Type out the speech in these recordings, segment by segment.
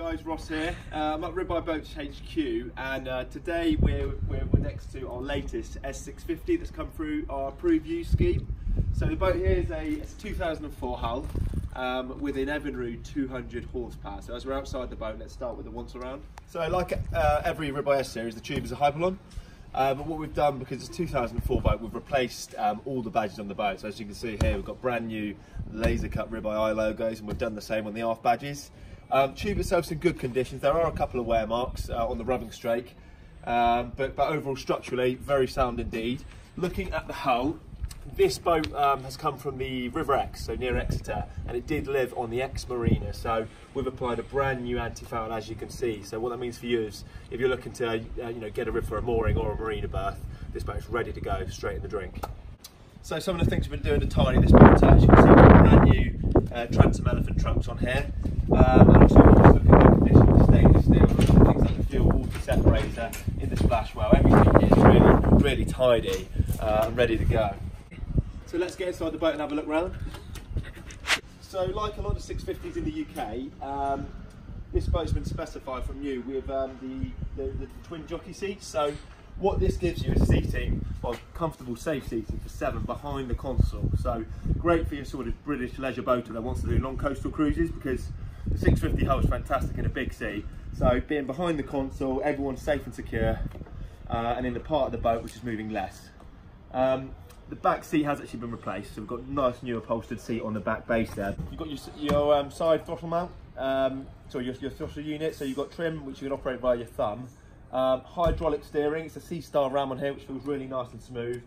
guys, Ross here. Uh, I'm at Ribeye Boats HQ and uh, today we're, we're, we're, next to our latest S650 that's come through our use scheme. So the boat here is a, a 2004 hull um, with an Evinrude 200 horsepower. So as we're outside the boat, let's start with the once around. So like uh, every Ribeye S series, the tube is a Hypalon. Uh, but what we've done, because it's a 2004 boat, we've replaced um, all the badges on the boat. So as you can see here, we've got brand new laser cut Ribeye eye logos, and we've done the same on the aft badges. Um, tube itself's in good conditions. There are a couple of wear marks uh, on the rubbing strake, um, but, but overall structurally, very sound indeed. Looking at the hull, this boat um, has come from the River Exe, so near Exeter, and it did live on the Exe Marina. So we've applied a brand new anti-foul, as you can see. So what that means for you is, if you're looking to, uh, you know, get a rib for a mooring or a marina berth, this boat's ready to go straight in the drink. So some of the things we've been doing to tidy this boat, as you can see, brand new uh, transom elephant trunks on here, um, and also just looking at the stainless steel, things like the fuel water separator in the splash well. Everything is really, really tidy uh, and ready to go. So let's get inside the boat and have a look around. So like a lot of 650s in the UK, um, this boat's been specified from you with um, the, the, the, twin jockey seats. So what this gives you is seating, well, comfortable, safe seating for seven behind the console. So great for your sort of British leisure boater that wants to do long coastal cruises because the 650 hull is fantastic in a big sea. So being behind the console, everyone's safe and secure, uh, and in the part of the boat which is moving less. Um, the back seat has actually been replaced, so we've got a nice new upholstered seat on the back base there. You've got your, your um, side throttle mount, um, so your, your throttle unit, so you've got trim which you can operate via your thumb. Um, hydraulic steering, it's a SeaStar ram on here which feels really nice and smooth.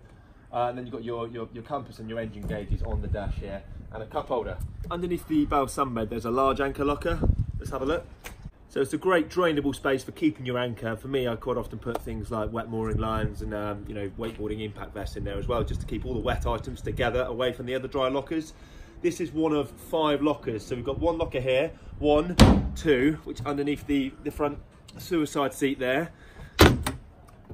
Uh, and then you've got your, your, your, compass and your engine gauges on the dash here, and a cup holder. Underneath the bow sunbed there's a large anchor locker. Let's have a look. So it's a great drainable space for keeping your anchor. For me, I quite often put things like wet mooring lines and um, you know wakeboarding impact vests in there as well, just to keep all the wet items together away from the other dry lockers. This is one of five lockers. So we've got one locker here, one, two, which underneath the, the front suicide seat there.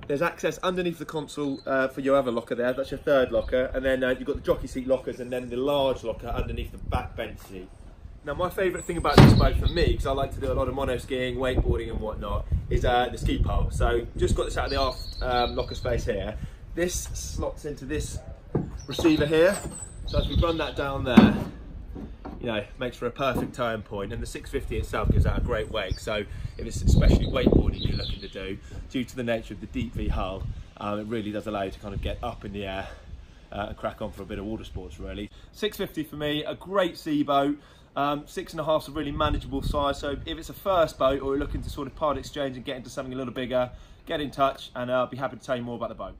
There's access underneath the console uh, for your other locker there, that's your third locker. And then uh, you've got the jockey seat lockers and then the large locker underneath the back bench seat. Now my favourite thing about this boat for me, because I like to do a lot of mono skiing, wakeboarding and whatnot, is uh, the ski pole. So just got this out of the aft um, locker space here. This slots into this receiver here. So as we run that down there, you know, makes for a perfect turn point and the 650 itself gives out a great wake. So if it's especially wakeboarding you're looking to do, due to the nature of the deep V hull, um, it really does allow you to kind of get up in the air uh, and crack on for a bit of water sports really. 650 for me, a great sea boat. Um, six and a half is a really manageable size. So if it's a first boat or you're looking to sort of part exchange and get into something a little bigger, get in touch and I'll be happy to tell you more about the boat.